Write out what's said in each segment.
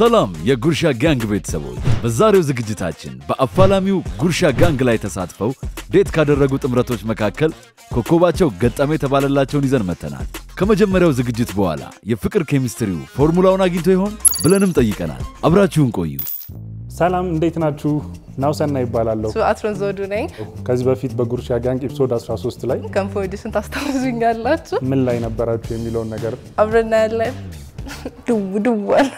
ሰላም የጉርሻ ጋንግ ቤተሰቦች፣ በዛሬው ዝግጅታችን በአፋላጊው ጉርሻ ጋንግ ላይ ተሳትፈው date ካደረጉ ጥምረቶች መካከል ኮከባቸው ገጠመ የተባለላቸውን ይዘን መጥተናል። ከመጀመሪያው ዝግጅት በኋላ የፍቅር chemistry ው formula ውን አግኝቶ ይሆን ብለንም ጠይቀናል። አብራችሁን ቆዩ። ሰላም እንዴት ናችሁ? ናውሰና ይባላለሁ። አትሮን ዘውዱ ነኝ። ከዚህ በፊት በጉርሻ ጋንግ episode 13 ላይ edition ታስታውሱኛላችሁ? ምን ላይ ነበራችሁ የሚለውን ነገር አብረን እናያለን። ድው ድዋል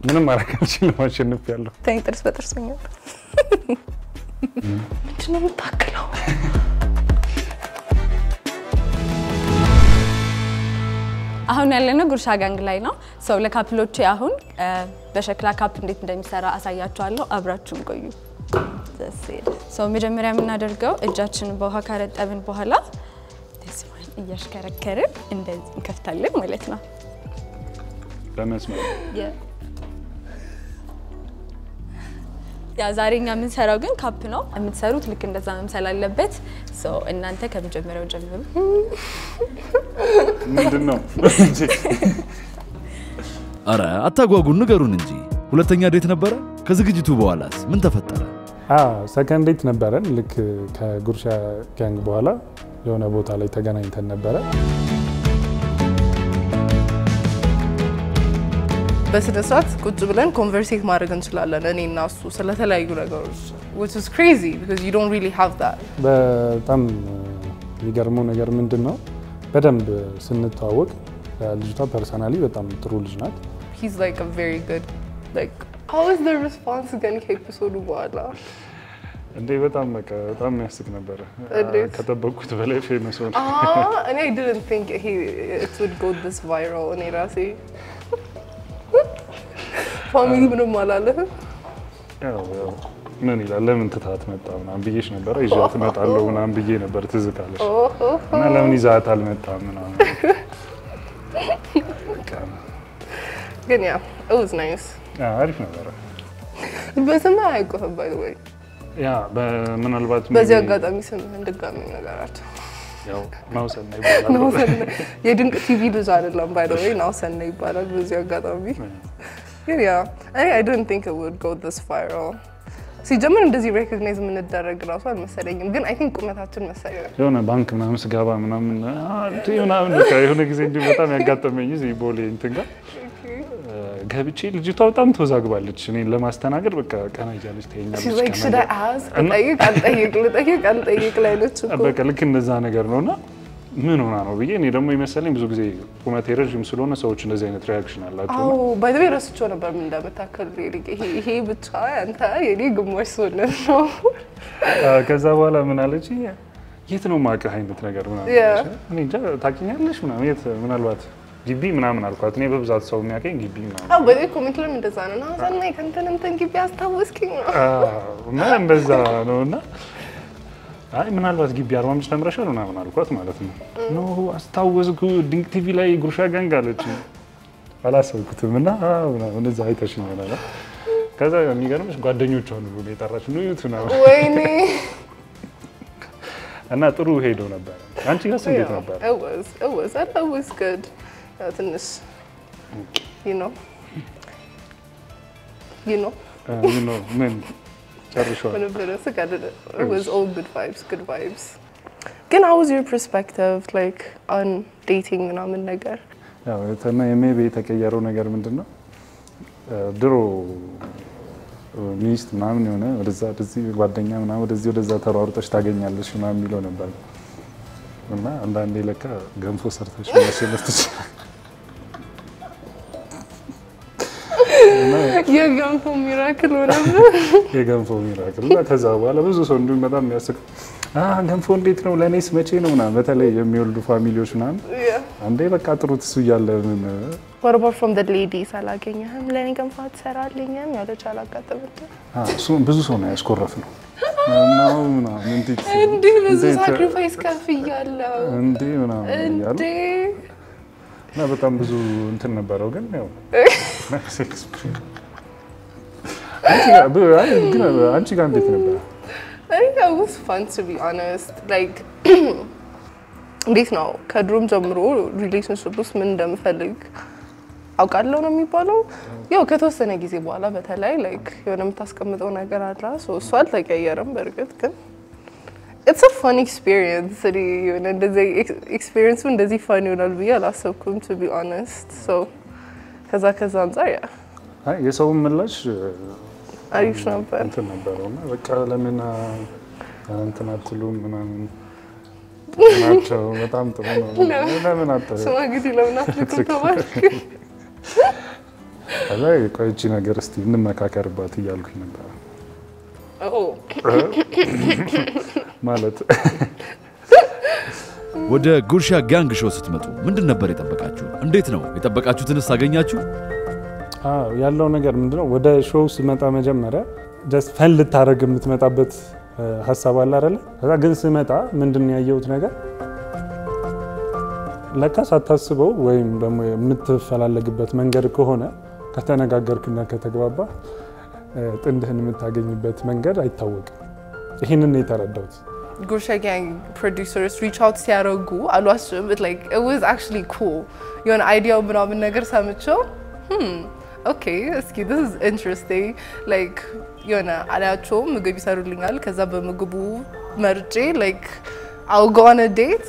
ምንም ማድረግ አልችልም፣ አሸንፍ ያለሁ ተኝ ጥርስ በጥርስ ሆኛል። ምንድን ነው የምታክለው? አሁን ያለነው ጉርሻ ጋንግ ላይ ነው። ሰው ለካፕሎቼ አሁን በሸክላ ካፕ እንዴት እንደሚሰራ አሳያችኋለሁ። አብራችሁን ቆዩ። ሰው መጀመሪያ የምናደርገው እጃችንን በውሃ ካረጠብን በኋላ እያሽከረከርን እንደዚህ እንከፍታለን ማለት ነው። በመስመር ያ ዛሬ እኛ የምንሰራው ግን ካፕ ነው። የምትሰሩት ልክ እንደዛ መምሰል አለበት። ሰው እናንተ ከመጀመሪያው ጀምሩ። ምንድን ነው አረ አታጓጉን፣ ንገሩን እንጂ። ሁለተኛ date ነበረ? ከዝግጅቱ በኋላስ ምን ተፈጠረ? second date ነበረን። ልክ ከጉርሻ ጋንግ በኋላ የሆነ ቦታ ላይ ተገናኝተን ነበረ። በስነ ስርዓት ቁጭ ብለን conversate ማድረግ እንችላለን እኔ እና እሱ ስለተለያዩ ነገሮች which is crazy because you don't really have that በጣም የሚገርመው ነገር ምንድን ነው በደንብ ስንተዋወቅ ልጅቷ personally በጣም ጥሩ ልጅ ናት። he's like a very good like how is the response ግን ከ episode ኡ በኋላ እንዴ በጣም በቃ በጣም የሚያስቅ ነበረ። እንዴት? ከጠበቅኩት በላይ famous ሆነ። Ah, እኔ I didn't think he it would go this viral እኔ ራሴ family ምንም አላለህም? ምን ይላል? ለምን ትተሃት መጣ ምናምን ብዬሽ ነበረ። ይዣት እመጣለሁ ምናምን ብዬ ነበር ትዝ ካለሽ። እና ለምን ይዘሃት አልመጣም ምናምን? ግን yeah it was nice አሪፍ ነበረ። በስም አያውቁህም by the way ያ በምናልባት በዚህ አጋጣሚ ስምህን ድጋሚ ነገራቸው። ያው ናውሰና ይባላል። የድንቅ ቲቪ ልጅ አይደለም by the way። ናውሰና ይባላል በዚህ አጋጣሚ ግን yeah እኔ I don't think it would go this viral ሲጀምር እንደዚህ recognize የምንደረግ ራሱ አልመሰለኝም ግን I think ቁመታችን መሰለኝ የሆነ ባንክ ምናምን ስገባ ምናምን ምናምን የሆነ ጊዜ እንዲሁ በጣም ያጋጠመኝ እዚህ ቦሌ እንትን ጋር ገብቼ ልጅቷ በጣም ተወዛግባለች። እኔን ለማስተናገድ በቃ ቀና እያለች ask? ልጠይቅ አልጠይቅ ልጠይቅ አልጠይቅ ላይ ነች እኮ። በቃ ልክ እንደዛ ነገር ነው እና ምን ሆና ነው ብዬ እኔ ደግሞ ይመሰለኝ ብዙ ጊዜ ቁመቴ ረዥም ስለሆነ ሰዎች እንደዚህ አይነት reaction አላቸው። አዎ by the way ረስቼው ነበር ምን እንደምታከል ይሄ ይሄ ብቻ አንተ የኔ ግማሽ ሰውነት ነው። ከዛ በኋላ ምን አለች የት ነው ማቀህ አይነት ነገር ምናምን እኔ እንጃ ታውቂኛለሽ ምናምን የት ምናልባት ግቢ ምናምን አልኳት። እኔ በብዛት ሰው የሚያውቀኝ ግቢ ምናምን አዎ comment ላይም እንደዛ ነው እና ሰናይ ከእንትን እንትን ግቢ አስታወስኪኝ ነው። እና እንደዛ ነው እና አይ ምናልባት ግቢ አርባ አምስት ተምረሻል ምናምን አልኳት ማለት ነው። no አስታወስኩ ድንቅ ቲቪ ላይ ጉርሻ ጋንግ አለች። አላሰብኩትም እና ምናምን እዛ አይተሽኝ ይሆናል። ከዛ የሚገርምሽ ጓደኞቿ ሁሉ ነው የጠራችው ነው ዩት ወይኔ እና ጥሩ ሄዶ ነበረ። አንቺ ጋርስ እንዴት ነበር? ትንሽ ዩ ኖ ምን ጨርሸዋል? ምን ብለህ ስቅ አይደለ? It was all good vibes, good vibes. ግን how was your perspective like on dating ምናምን ነገር? ያው ያው maybe የተቀየረው ነገር ምንድን ነው? ድሮ ሚስት ምናምን የሆነ ወደዛ ወደዚህ ጓደኛ ምናምን ወደዚህ ወደዛ ተሯሩጠሽ ታገኛለሽ ምናምን የሚለው ነበር እና አንዳንዴ ለካ ገንፎ ሰርተሽ ማሸነፍ ትችላለሽ። የገንፎ miracle ሆነብህ። የገንፎ miracle እና ከዛ በኋላ ብዙ ሰው እንዲሁም በጣም የሚያስቅ "አ፣ ገንፎ እንዴት ነው ለእኔስ መቼ ነው ምናምን በተለይ የሚወልዱ ፋሚሊዎች ምናምን. አንዴ በቃ ጥሩት እሱ እያለ ምን about from the ladies? አላገኘህም? ለእኔ ገንፎ አትሰራልኝም ያለች አላጋጠመችም? አ፣ እሱ ብዙ ሰው ነው ያስኮረፍ ነው እንዲህ ብዙ እንዴ ምናምን እያሉ እና በጣም ብዙ እንትን ነበረው። ግን ያው አንቺ ጋር እንዴት it was fun to be honest. Like እንዴት ነው ከድሮም ጀምሮ relationship ውስጥ ምን እንደምፈልግ አውቃለሁ ነው የሚባለው። ያው ከተወሰነ ጊዜ በኋላ በተለይ like የሆነ የምታስቀምጠው ነገር አለ። እሱ አልተቀየረም። በእርግጥ ግን it's a fun experience። የሆነ እንደዚህ experience ኡ እንደዚህ fun ይሆናል ብዬ አላሰብኩም to be honest። so ከዛ ከዛ አንጻር ያ የሰውን ምላሽ አሪፍ ነበር። እንትን ነበረው እና በቃ ለምን እንትን አትሉም ምናምን ናቸው። በጣም ጥሩ ነው። ለምን አትሉ ስማግቲ ለምን አትልኩም ተባልክ? ከዛ ቆይቺ ነገር እስቲ እንመካከርባት እያልኩኝ ነበረ ማለት ወደ ጉርሻ ጋንግ show ስትመጡ ምንድን ነበር የጠበቃችሁ? እንዴት ነው የጠበቃችሁትንስ አገኛችሁ? ያለው ነገር ምንድነው? ወደ show ስመጣ መጀመሪያ just fun ልታደርግ የምትመጣበት ሀሳብ አለ አይደለ? ከዛ ግን ስመጣ ምንድን ያየሁት ነገር ለካ ሳታስበው ወይም ደግሞ የምትፈላለግበት መንገድ ከሆነ ከተነጋገርክና ከተግባባ ጥንድህን የምታገኝበት መንገድ አይታወቅም። ይህንን የተረዳሁት። ጉርሻ ጋንግ producers reach out ሲያደርጉ ት like it was actually cool የሆነ idea ው ምናምን ነገር ሰምቼው okay እስኪ this is interesting like የሆነ አላያቸውም ምግብ ይሰሩልኛል። ከዛ በምግቡ መርጬ like I'll go on date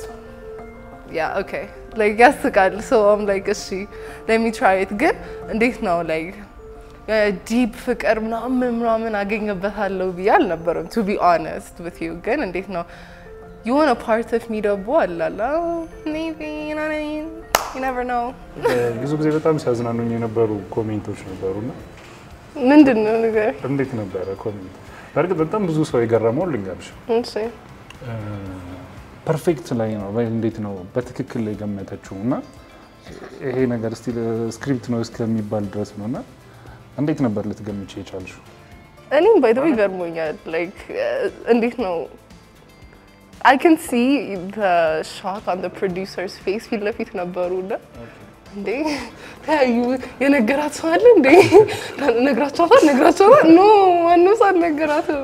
yeah okay like ያስቃል። so I'm like እሺ let me try it ግን እንዴት ነው? like deep ፍቅር ምናምን ምናምን አገኘበታለሁ ብዬ አልነበረም to be honest with you ግን እንዴት ነው? የሆነ part of me ደግሞ አላላ maybe you never know ብዙ ጊዜ በጣም ሲያዝናኑኝ የነበሩ comment ኦች ነበሩና ምንድን ነው ነገር? እንዴት ነበረ comment? በእርግጥ በጣም ብዙ ሰው የገረመው ልንገርሽ። እሺ። perfect ላይ ነው እንዴት ነው በትክክል ላይ ገመተችው እና ይሄ ነገር still script ነው እስከሚባል ድረስ ነው። እና እንዴት ነበር ልትገምቺ የቻልሽው? እኔም by the way ገርሞኛል። like እንዴት ነው I can see the shock on the producers face ፊት ለፊት ነበሩ እና እንዴ? ተያዩ የነገራት ሰው አለ እንዴ? ነግራቸዋታል ነግራቸዋታል no ሰው አልነገራትም።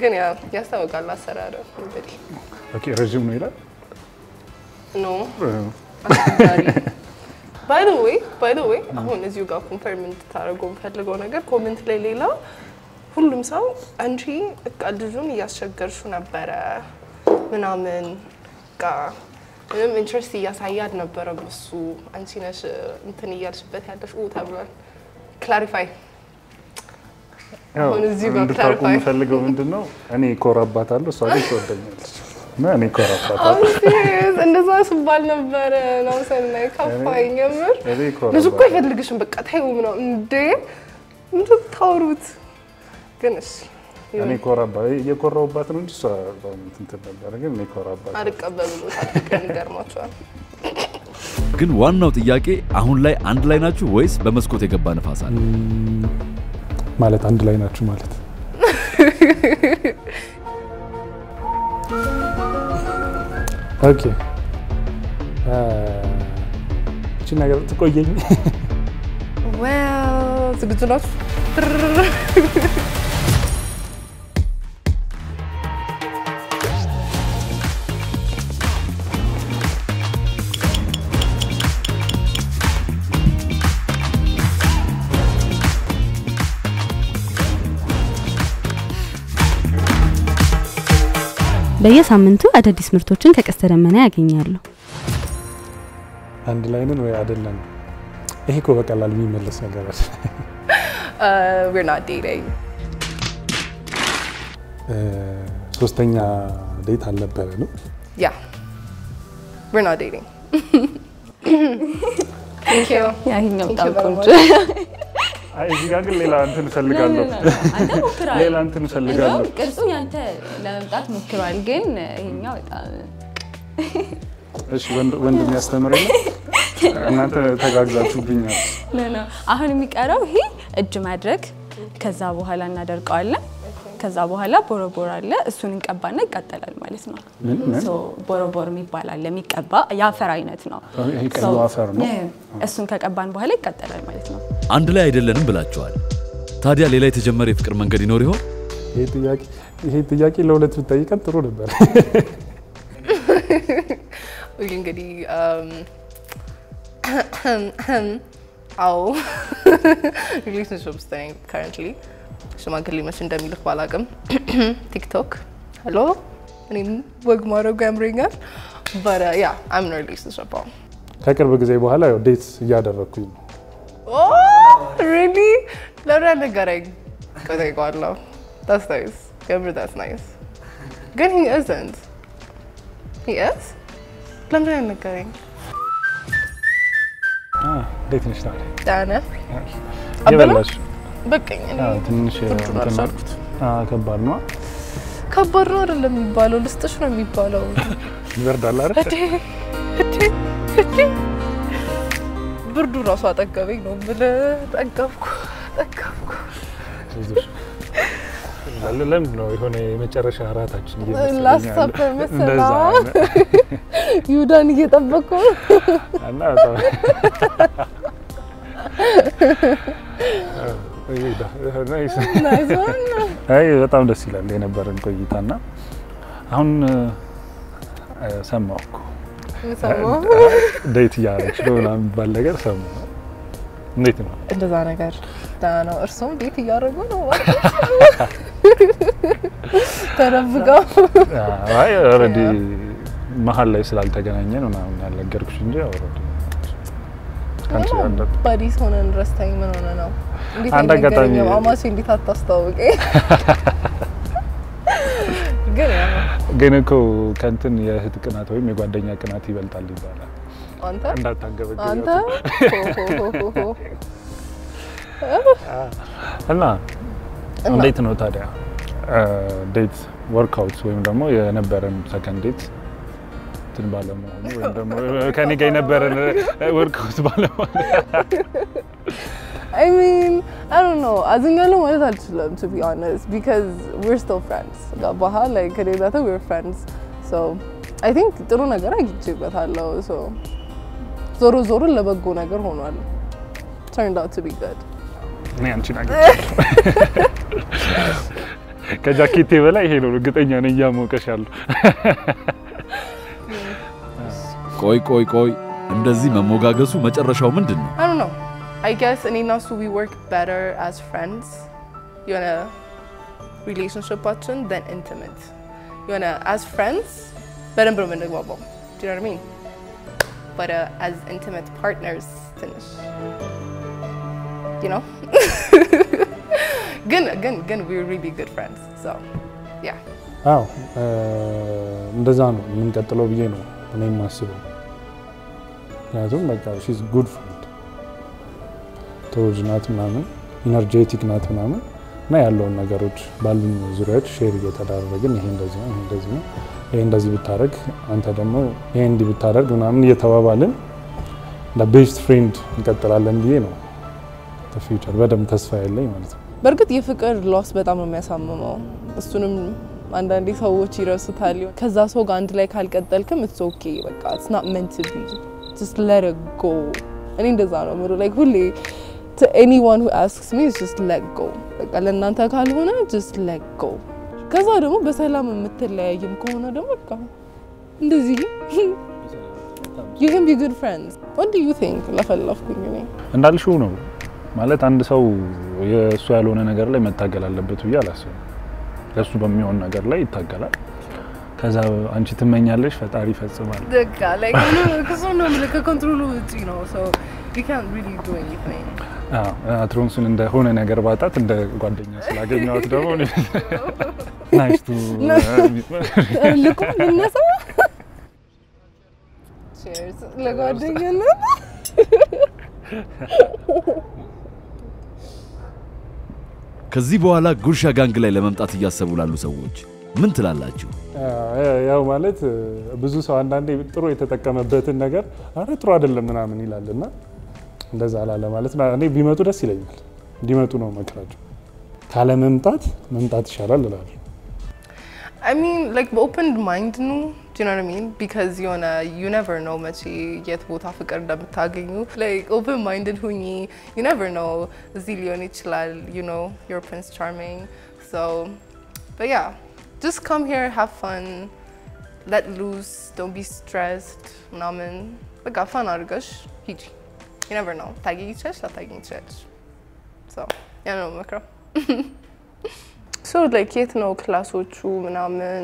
ግን ያ ያስታውቃል አሰራር እንግዲህ። Okay ረዥም ነው ይላል። No። By the way by the way አሁን እዚሁ ጋር confirm እንድታደርገው የምፈልገው ነገር comment ላይ ሌላ ሁሉም ሰው አንቺ በቃ ልጁን እያስቸገርሹ ነበረ ምናምን በቃ ምንም interest እያሳየ አልነበረም። እሱ አንቺ ነሽ እንትን እያልሽበት ያለሽ ተብሏል። clarify እንድታውቁ የምፈልገው ምንድን ነው እኔ እኮራባታለሁ፣ እሷ ግን ትወደኛለች። እና እኔ እኮራባታለሁ። እንደዛ ስባል ነበረ ነው ሰናይ ከፋኝ የምር። ልጁ እኮ አይፈልግሽም። በቃ ተይው ምናምን። እንዴ! ምንድን ታወሩት ግን እሺ እኔ እኮራባ እየኮራሁባት ነው እንጂ እሷ እንትን ነበረ፣ ግን እኔ እኮራባታለሁ። አልቀበል ብሎታል ይገርማቸዋል ግን ዋናው ጥያቄ አሁን ላይ አንድ ላይ ናችሁ ወይስ በመስኮት የገባ ንፋስ አለ? ማለት አንድ ላይ ናችሁ ማለት? ኦኬ። እቺ ነገር ትቆየኝ? ዝግጁ ናችሁ በየሳምንቱ አዳዲስ ምርቶችን ከቀስተ ደመና ያገኛሉ። አንድ ላይ ነን ወይ አይደለም? ይሄ እኮ በቀላል የሚመለስ ነገር አለ። we're not dating ሶስተኛ ዴት አልነበረ ነው። yeah we're not dating thank you ያኛው Thank እዚህ ጋር ግን ሌላ እንትን እፈልጋለሁ፣ ሌላ እንትን እፈልጋለሁ። ቅርጹ ያንተ ለመምጣት ሞክሯል፣ ግን ይሄኛው በጣም እሺ ወንድ ወንድ የሚያስተምረኝ እናንተ ተጋግዛችሁብኛል። አሁን የሚቀረው ይሄ እጅ ማድረግ፣ ከዛ በኋላ እናደርቀዋለን። ከዛ በኋላ ቦረቦር አለ፣ እሱን እንቀባና ይቃጠላል ማለት ነው። ቦረቦር የሚባል አለ፣ የሚቀባ የአፈር አይነት ነው። ይሄ ቀዩ ሶ- አፈር ነው። እሱን ከቀባን በኋላ ይቃጠላል ማለት ነው። አንድ ላይ አይደለንም ብላችኋል። ታዲያ ሌላ የተጀመረ የፍቅር መንገድ ይኖር ይሆን? ይሄ ጥያቄ ይሄ ጥያቄ ለሁለት ብትጠይቀን ጥሩ ነበር። እንግዲህ አዎ relationship ሽማግሌ መች እንደሚልክ ባላቅም ቲክቶክ hello እኔም ወግ ማድረጉ ያምረኛል። but uh, yeah I'm in a relationship አዎ ከቅርብ ጊዜ በኋላ ያው date እያደረግኩኝ ነው። Really ለምን ያልነገረኝ? እጠይቀዋለሁ። That's nice. የምር that's nice. ግን. He is? ለምን ያልነገረኝ? እንዴት ነሽ ታዲያ? ዳነ እየበላሽ ትንሽ አልቻልኩት። ከባድ ነው። ከባድ ነው አይደለም የሚባለው፣ ልስጥሽ ነው የሚባለው። ይበርዳል አይደል? ብርዱ ራሱ አጠገበኝ ነው የምልህ። ጠገብኩ ጠገብኩ። ለምንድን ነው የሆነ የመጨረሻ እራታችን? ሰፐር መሰላ ይሁዳን እየጠበቅኩ እና አይ በጣም ደስ ይላል የነበረን ቆይታና አሁን ሰማሁ እኮ date እያደረግሽ ነው ምናምን የሚባል ነገር ሰማሁ። እንዴት ነው? እንደዛ ነገር ደህና ነው። እርሱም date እያደረጉ ነው ተደብቀው። አይ already መሀል ላይ ስላልተገናኘን ምናምን ያልነገርኩሽ እንጂ already ከአንቺ እንደ- buddies ሆነን ረስታኝ ምን ሆነ ነው? አንድ አጋጣሚ-? አማቼ እንዴት አታስታውቀኝ? ግን እኮ ከእንትን የእህት ቅናት ወይም የጓደኛ ቅናት ይበልጣል ይባላል። አንተ እንዳታንገበግ አንተ እና እንዴት ነው ታዲያ date work out ወይም ደግሞ የነበረን second date እንትን ባለመሆኑ ወይም ደግሞ ከኔ ጋር የነበረን ወርክአውት ባለመሆኑ I mean, I don't know. አዝኛለሁ ማለት አልችልም to be honest because we're still friends. ገባህ? like ከሌላተ we're friends. So I think ጥሩ ነገር አግኝቼበታለሁ። So ዞሮ ዞሮ ለበጎ ነገር ሆኗል. Turned out to be good. እኔ አንቺን አግኝቻለሁ። ከጃኬቴ በላይ ይሄ ነው እርግጠኛ ነኝ እያሞቀሽ ያለው። ቆይ ቆይ ቆይ፣ እንደዚህ መሞጋገሱ መጨረሻው ምንድን ነው? I don't know. I guess እኔ እና እሱ we work better as friends. የሆነ ሪሌሽንሽፓችን than intimate. የሆነ as friends በደንብ ነው የምንግባባው. Do you know what I mean? But uh, as intimate partners ትንሽ you know ግን ግን ግን we're really good friends. So yeah. አዎ እንደዛ ነው የምንቀጥለው ብዬ ነው እኔ የማስበው። ምክንያቱም በቃ she's good friend ተወዳጅ ናት ምናምን energetic ናት ምናምን እና ያለውን ነገሮች ባሉኝ ዙሪያዎች share እየተደራረግን ይሄ እንደዚህ ነው፣ ይሄ እንደዚህ ነው፣ ይሄ እንደዚህ ብታደረግ አንተ ደግሞ ይሄ እንዲህ ብታደርግ ምናምን እየተባባልን ለ best friend እንቀጥላለን ብዬ ነው future በደንብ ተስፋ ያለኝ ማለት ነው። በእርግጥ የፍቅር loss በጣም ነው የሚያሳምመው። እሱንም አንዳንዴ ሰዎች ይረሱታል። ከዛ ሰው ጋር አንድ ላይ ካልቀጠልክም it's okay በቃ it's not meant to be just let እኔ እንደዛ ነው የምለው like ሁሌ who asks me is just let go በቃ ለእናንተ ካልሆነ let go። ከዛ ደግሞ በሰላም የምትለያይም ከሆነ ደግሞ በቃ እንደዚህ you can be good friends. What do you think? ለፈለፍኩኝ እኔ እንዳልሽው ነው ማለት አንድ ሰው የእሱ ያልሆነ ነገር ላይ መታገል አለበት ብዬ አላስብም። ለእሱ በሚሆን ነገር ላይ ይታገላል። ከዛ አንቺ ትመኛለሽ፣ ፈጣሪ ይፈጽማል። በቃ like ከሰው ነው የምልህ ከኮንትሮሉ ውጪ ነው so you can't really do anything. አዎ፣ አትሮንሱን እንደሆነ ነገር ባጣት እንደ ጓደኛ ስላገኘኋት ደግሞ ናይስቱ ልቁ ብነሳ ቼርስ ለጓደኝነት ከዚህ በኋላ ጉርሻ ጋንግ ላይ ለመምጣት እያሰቡ ላሉ ሰዎች ምን ትላላችሁ? ያው ማለት ብዙ ሰው አንዳንዴ ጥሩ የተጠቀመበትን ነገር አረ ጥሩ አይደለም ምናምን ይላል እና እንደዛ አላለ ማለት እኔ ቢመጡ ደስ ይለኛል። እንዲመጡ ነው መክራቸው። ካለመምጣት መምጣት ይሻላል እላለሁ። I mean like በኦፕን ማይንድ ነው do you know what I mean because የሆነ you never know መቼ የት ቦታ ፍቅር እንደምታገኙ like open minded ሁኚ you never know እዚህ ሊሆን ይችላል you know you're Prince Charming so but yeah just come here have fun let loose don't be stressed ምናምን በቃ fun አድርገሽ ሂጂ you never know ታገኝ ይችላል ላታገኝ ትችላለች So, ያ ነው የምመክረው ሶ ላይክ የት ነው ክላሶቹ ምናምን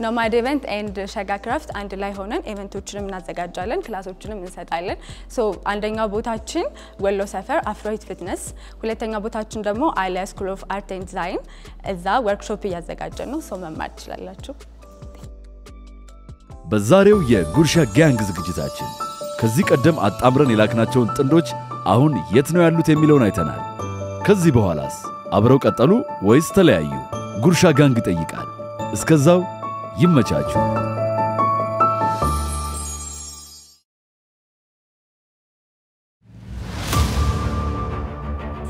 ኖማድ ኢቨንት ኤንድ ሸጋ ክራፍት አንድ ላይ ሆነን ኢቨንቶችንም እናዘጋጃለን፣ ክላሶችንም እንሰጣለን። ሶ አንደኛው ቦታችን ወሎ ሰፈር አፍሮሂት ፊትነስ፣ ሁለተኛው ቦታችን ደግሞ አሊያ ስኩል ኦፍ አርት ኤንድ ዲዛይን፣ እዛ ወርክሾፕ እያዘጋጀን ነው። ሶ መማር ትችላላችሁ። በዛሬው የጉርሻ ጋንግ ዝግጅታችን ከዚህ ቀደም አጣምረን የላክናቸውን ጥንዶች አሁን የት ነው ያሉት የሚለውን አይተናል። ከዚህ በኋላስ አብረው ቀጠሉ ወይስ ተለያዩ? ጉርሻ ጋንግ ይጠይቃል። እስከዛው ይመቻችሁ።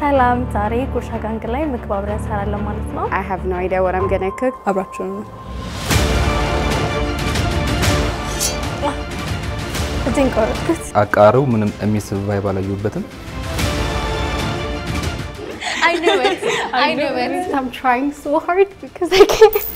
ሰላም፣ ዛሬ ጉርሻ ጋንግ ላይ ምግብ አብረን እንሰራለን ማለት ነው። I have no idea what I'm gonna cook. አብራችሁን ነው እጅን ቆረጥኩት። አቃረው ምንም የሚስብ ቫይብ አላየሁበትም። I knew it. I knew it. I'm trying so hard because I can't.